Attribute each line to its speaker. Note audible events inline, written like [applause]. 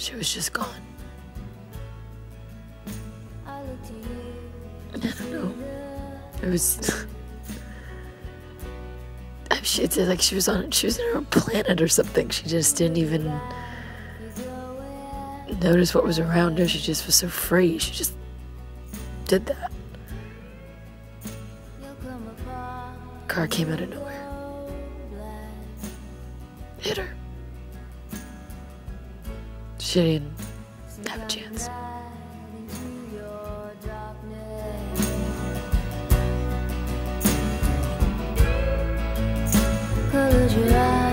Speaker 1: She was just gone. I don't know. It was. [laughs] it's like she was on. She was in her own planet or something. She just didn't even notice what was around her. She just was so free. She just did that. Car came out of nowhere. Hit her. She didn't have a chance. Close your eyes.